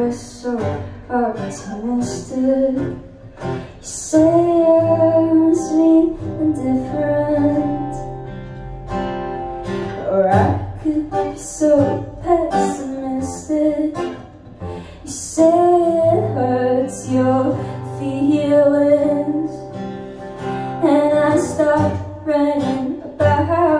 So soul are misunderstood. You say I'm sweet and different, or I could be so pessimistic. You say it hurts your feelings, and I stop running about.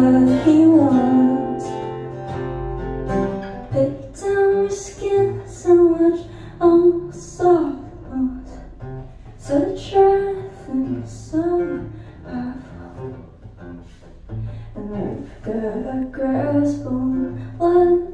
he wants. Picked on your skin so much, all soft bones. Such a trifling, so powerful. And I've got a grasp on bone,